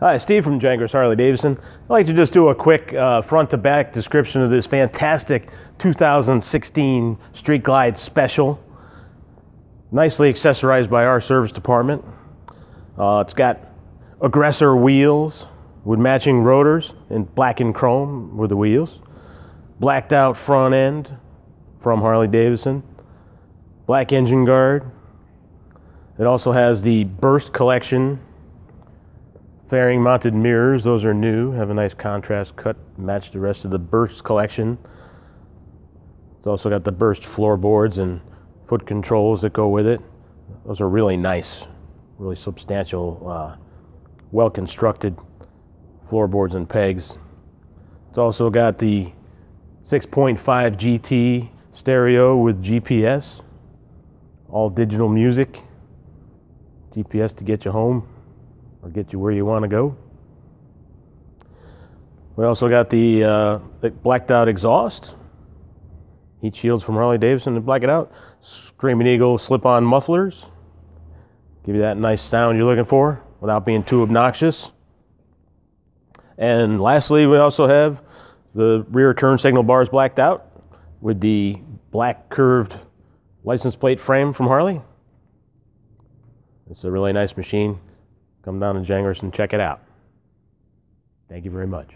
Hi, Steve from Gengras Harley Davidson. I'd like to just do a quick uh, front to back description of this fantastic 2016 Street Glide Special. Nicely accessorized by our service department. Uh, it's got aggressor wheels with matching rotors in black and chrome with the wheels. Blacked out front end from Harley Davidson. Black engine guard. It also has the Burst Collection fairing mounted mirrors. Those are new, have a nice contrast cut, match the rest of the Burst collection. It's also got the Burst floorboards and foot controls that go with it. Those are really nice, really substantial, uh, well constructed floorboards and pegs. It's also got the 6.5 GT stereo with GPS, all digital music, GPS to get you home or get you where you want to go. We also got the, uh, blacked out exhaust, heat shields from Harley Davidson to black it out, Screaming Eagle slip on mufflers, give you that nice sound you're looking for without being too obnoxious. And lastly, we also have the rear turn signal bars blacked out with the black curved license plate frame from Harley. It's a really nice machine. Come down to Gengras and check it out. Thank you very much.